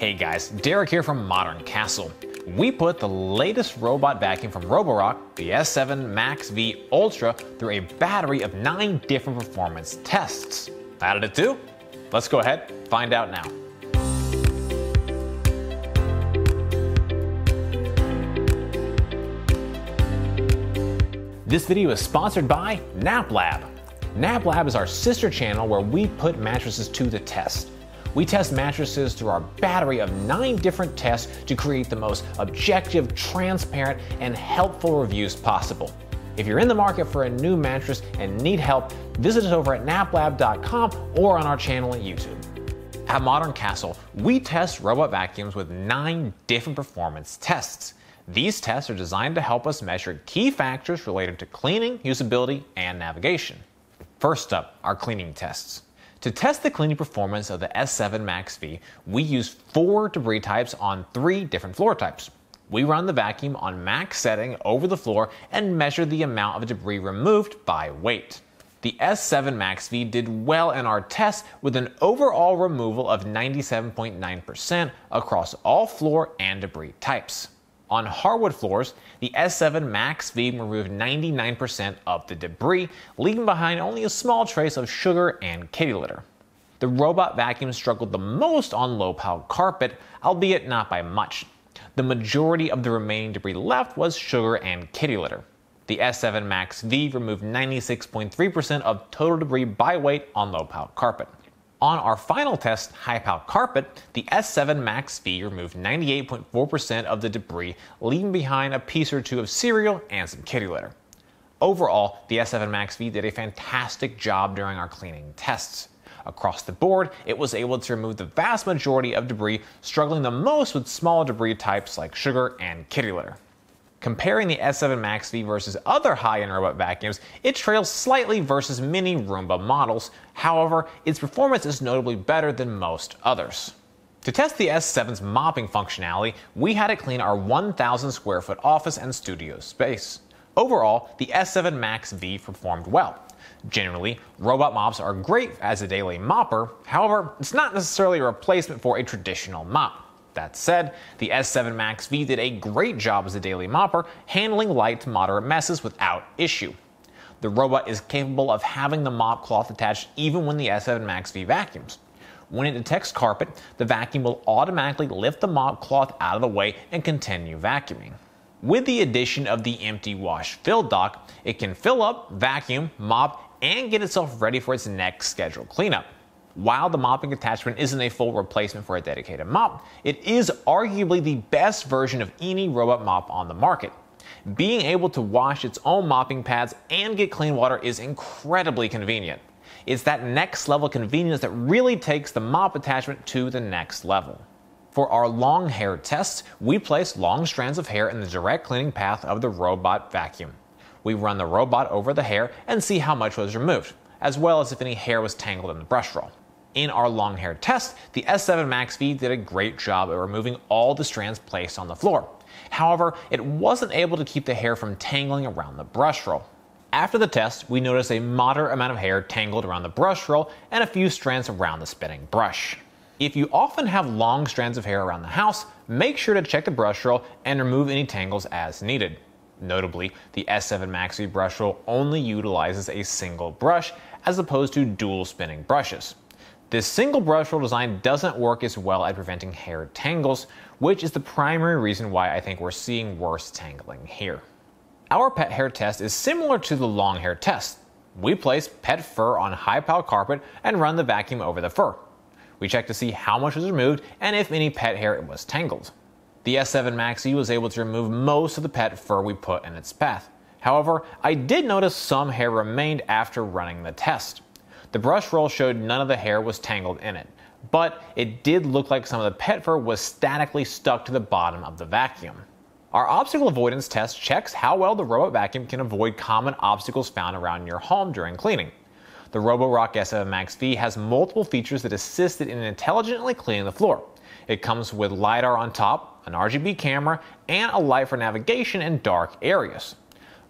Hey guys, Derek here from Modern Castle. We put the latest robot vacuum from Roborock, the S7 Max V Ultra, through a battery of nine different performance tests. How did it do? Let's go ahead, find out now. This video is sponsored by NapLab. NapLab is our sister channel where we put mattresses to the test. We test mattresses through our battery of nine different tests to create the most objective, transparent, and helpful reviews possible. If you're in the market for a new mattress and need help, visit us over at naplab.com or on our channel at YouTube. At Modern Castle, we test robot vacuums with nine different performance tests. These tests are designed to help us measure key factors related to cleaning, usability, and navigation. First up, our cleaning tests. To test the cleaning performance of the S7 Max V, we use four debris types on three different floor types. We run the vacuum on max setting over the floor and measure the amount of debris removed by weight. The S7 Max V did well in our test with an overall removal of 97.9% across all floor and debris types. On hardwood floors, the S7 Max V removed 99% of the debris, leaving behind only a small trace of sugar and kitty litter. The robot vacuum struggled the most on low piled carpet, albeit not by much. The majority of the remaining debris left was sugar and kitty litter. The S7 Max V removed 96.3% of total debris by weight on low piled carpet. On our final test, piled carpet, the S7 Max V removed 98.4% of the debris, leaving behind a piece or two of cereal and some kitty litter. Overall, the S7 Max V did a fantastic job during our cleaning tests. Across the board, it was able to remove the vast majority of debris, struggling the most with small debris types like sugar and kitty litter. Comparing the S7 Max V versus other high-end robot vacuums, it trails slightly versus many Roomba models. However, its performance is notably better than most others. To test the S7's mopping functionality, we had it clean our 1,000 square foot office and studio space. Overall, the S7 Max V performed well. Generally, robot mops are great as a daily mopper, however, it's not necessarily a replacement for a traditional mop. That said, the S7 Max V did a great job as a daily mopper, handling light to moderate messes without issue. The robot is capable of having the mop cloth attached even when the S7 Max V vacuums. When it detects carpet, the vacuum will automatically lift the mop cloth out of the way and continue vacuuming. With the addition of the empty wash fill dock, it can fill up, vacuum, mop, and get itself ready for its next scheduled cleanup. While the mopping attachment isn't a full replacement for a dedicated mop, it is arguably the best version of any robot mop on the market. Being able to wash its own mopping pads and get clean water is incredibly convenient. It's that next level convenience that really takes the mop attachment to the next level. For our long hair tests, we place long strands of hair in the direct cleaning path of the robot vacuum. We run the robot over the hair and see how much was removed, as well as if any hair was tangled in the brush roll. In our long hair test, the S7 Max V did a great job at removing all the strands placed on the floor. However, it wasn't able to keep the hair from tangling around the brush roll. After the test, we noticed a moderate amount of hair tangled around the brush roll and a few strands around the spinning brush. If you often have long strands of hair around the house, make sure to check the brush roll and remove any tangles as needed. Notably, the S7 Max V brush roll only utilizes a single brush as opposed to dual spinning brushes. This single brush roll design doesn't work as well at preventing hair tangles, which is the primary reason why I think we're seeing worse tangling here. Our pet hair test is similar to the long hair test. We place pet fur on high piled carpet and run the vacuum over the fur. We check to see how much was removed and if any pet hair was tangled. The S7 Max V was able to remove most of the pet fur we put in its path. However, I did notice some hair remained after running the test. The brush roll showed none of the hair was tangled in it, but it did look like some of the pet fur was statically stuck to the bottom of the vacuum. Our obstacle avoidance test checks how well the robot vacuum can avoid common obstacles found around your home during cleaning. The Roborock S7 Max V has multiple features that assist it in intelligently cleaning the floor. It comes with LiDAR on top, an RGB camera, and a light for navigation in dark areas.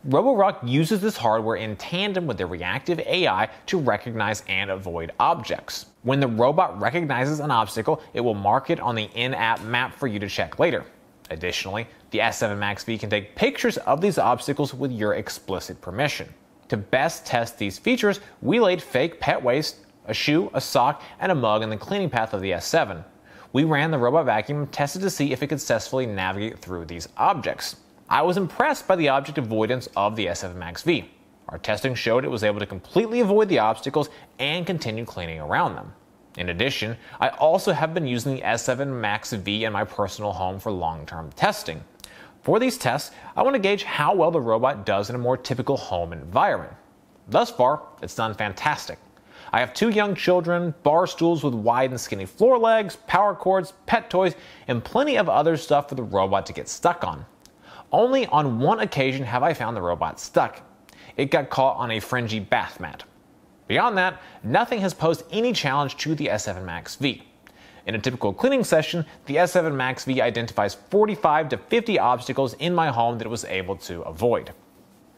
Roborock uses this hardware in tandem with the reactive AI to recognize and avoid objects. When the robot recognizes an obstacle, it will mark it on the in app map for you to check later. Additionally, the S7 Max V can take pictures of these obstacles with your explicit permission. To best test these features, we laid fake pet waste, a shoe, a sock, and a mug in the cleaning path of the S7. We ran the robot vacuum and tested to see if it could successfully navigate through these objects. I was impressed by the object avoidance of the S7 Max V. Our testing showed it was able to completely avoid the obstacles and continue cleaning around them. In addition, I also have been using the S7 Max V in my personal home for long term testing. For these tests, I want to gauge how well the robot does in a more typical home environment. Thus far, it's done fantastic. I have two young children, bar stools with wide and skinny floor legs, power cords, pet toys, and plenty of other stuff for the robot to get stuck on. Only on one occasion have I found the robot stuck. It got caught on a fringy bath mat. Beyond that, nothing has posed any challenge to the S7 Max V. In a typical cleaning session, the S7 Max V identifies 45 to 50 obstacles in my home that it was able to avoid.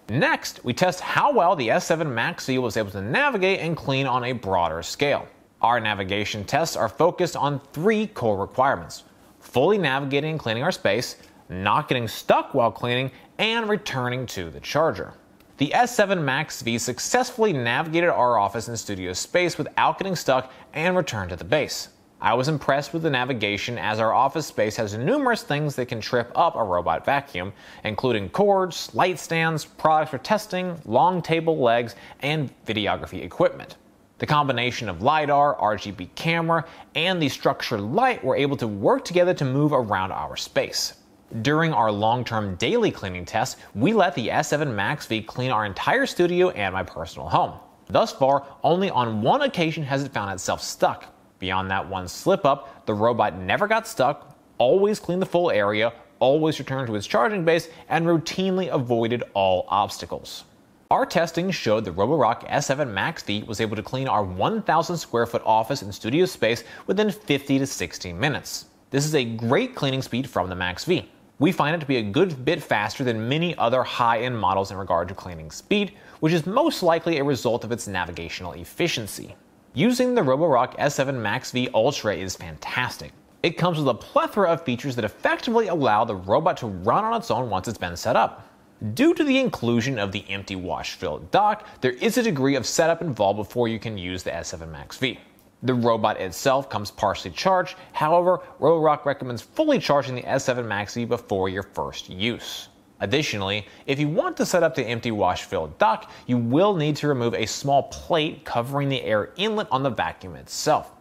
Next, we test how well the S7 Max V was able to navigate and clean on a broader scale. Our navigation tests are focused on three core requirements fully navigating and cleaning our space, not getting stuck while cleaning, and returning to the charger. The S7 Max V successfully navigated our office and studio space without getting stuck and returned to the base. I was impressed with the navigation as our office space has numerous things that can trip up a robot vacuum, including cords, light stands, products for testing, long table legs, and videography equipment. The combination of LiDAR, RGB camera, and the structured light were able to work together to move around our space. During our long term daily cleaning tests, we let the S7 Max V clean our entire studio and my personal home. Thus far, only on one occasion has it found itself stuck. Beyond that one slip up, the robot never got stuck, always cleaned the full area, always returned to its charging base, and routinely avoided all obstacles. Our testing showed the Roborock S7 Max V was able to clean our 1,000 square foot office and studio space within 50 to 60 minutes. This is a great cleaning speed from the Max V. We find it to be a good bit faster than many other high end models in regard to cleaning speed, which is most likely a result of its navigational efficiency. Using the Roborock S7 Max V Ultra is fantastic. It comes with a plethora of features that effectively allow the robot to run on its own once it's been set up. Due to the inclusion of the empty wash filled dock, there is a degree of setup involved before you can use the S7 Max V. The robot itself comes partially charged, however, Roborock recommends fully charging the S7 Max V before your first use. Additionally, if you want to set up the empty wash filled dock, you will need to remove a small plate covering the air inlet on the vacuum itself.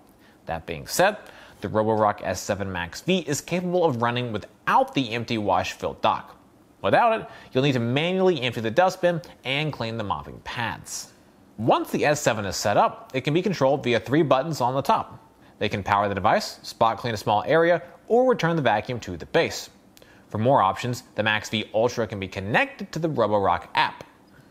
That being said, the Roborock S7 Max V is capable of running without the empty wash filled dock. Without it, you'll need to manually empty the dustbin and clean the mopping pads. Once the S7 is set up, it can be controlled via three buttons on the top. They can power the device, spot clean a small area, or return the vacuum to the base. For more options, the Max V Ultra can be connected to the Roborock app.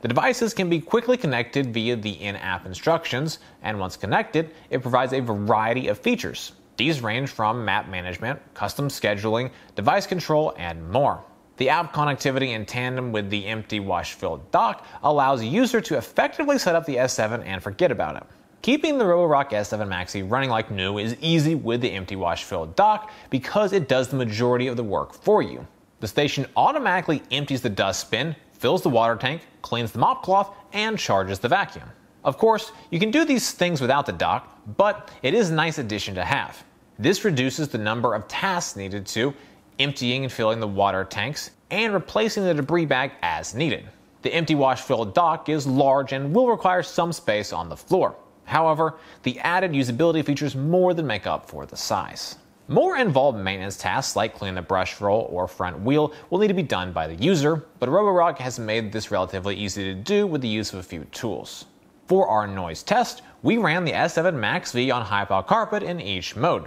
The devices can be quickly connected via the in app instructions, and once connected, it provides a variety of features. These range from map management, custom scheduling, device control, and more. The app connectivity in tandem with the empty wash filled dock allows a user to effectively set up the S7 and forget about it. Keeping the Roborock S7 Max V running like new is easy with the empty wash filled dock because it does the majority of the work for you. The station automatically empties the dust bin, fills the water tank, cleans the mop cloth, and charges the vacuum. Of course, you can do these things without the dock, but it is a nice addition to have. This reduces the number of tasks needed to emptying and filling the water tanks, and replacing the debris bag as needed. The empty wash filled dock is large and will require some space on the floor. However, the added usability features more than make up for the size. More involved maintenance tasks like cleaning the brush roll or front wheel will need to be done by the user, but Roborock has made this relatively easy to do with the use of a few tools. For our noise test, we ran the S7 Max V on high pile carpet in each mode.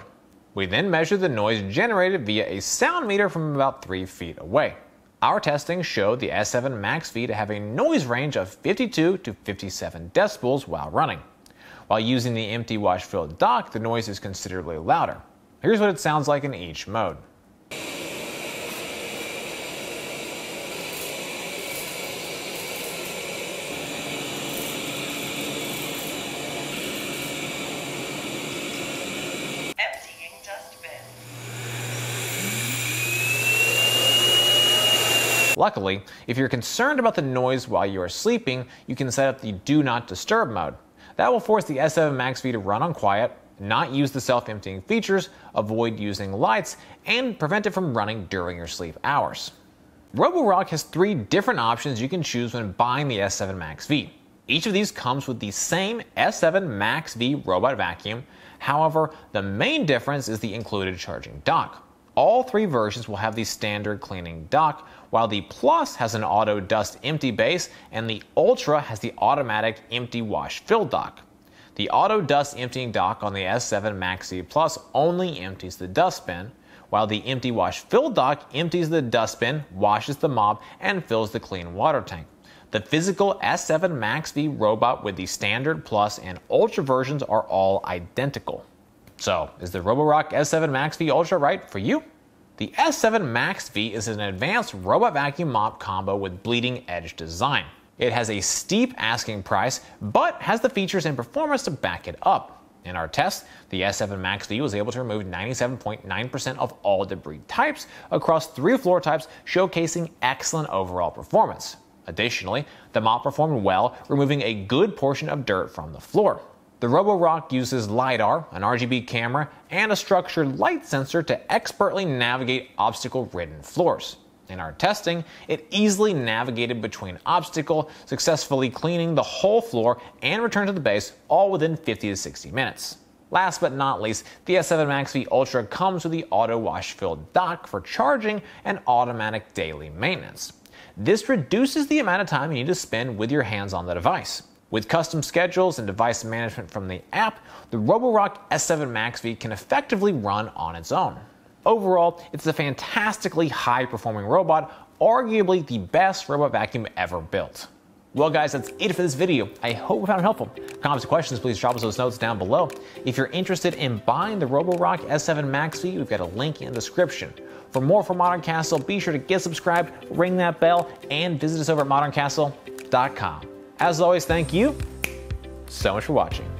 We then measured the noise generated via a sound meter from about 3 feet away. Our testing showed the S7 Max V to have a noise range of 52 to 57 decibels while running. While using the empty wash filled dock, the noise is considerably louder. Here's what it sounds like in each mode. Luckily, if you're concerned about the noise while you are sleeping, you can set up the Do Not Disturb mode. That will force the S7 Max V to run on quiet, not use the self emptying features, avoid using lights, and prevent it from running during your sleep hours. Roborock has three different options you can choose when buying the S7 Max V. Each of these comes with the same S7 Max V robot vacuum. However, the main difference is the included charging dock. All three versions will have the standard cleaning dock, while the Plus has an auto dust empty base and the Ultra has the automatic empty wash fill dock. The auto dust emptying dock on the S7 Max Plus only empties the dustbin, while the empty wash fill dock empties the dustbin, washes the mop, and fills the clean water tank. The physical S7 Max V robot with the standard, plus, and ultra versions are all identical. So, is the Roborock S7 Max V Ultra right for you? The S7 Max V is an advanced robot vacuum mop combo with bleeding edge design. It has a steep asking price, but has the features and performance to back it up. In our test, the S7 Max V was able to remove 97.9% of all debris types across three floor types, showcasing excellent overall performance. Additionally, the mop performed well, removing a good portion of dirt from the floor. The Roborock uses LiDAR, an RGB camera, and a structured light sensor to expertly navigate obstacle ridden floors. In our testing, it easily navigated between obstacle, successfully cleaning the whole floor and returned to the base all within 50 to 60 minutes. Last but not least, the S7 Max V Ultra comes with the auto wash filled dock for charging and automatic daily maintenance. This reduces the amount of time you need to spend with your hands on the device. With custom schedules and device management from the app, the Roborock S7 Max V can effectively run on its own. Overall, it's a fantastically high performing robot, arguably the best robot vacuum ever built. Well, guys, that's it for this video. I hope you found it helpful. Comments questions, please drop us those notes down below. If you're interested in buying the Roborock S7 Max V, we've got a link in the description. For more from Modern Castle, be sure to get subscribed, ring that bell, and visit us over at moderncastle.com. As always, thank you so much for watching.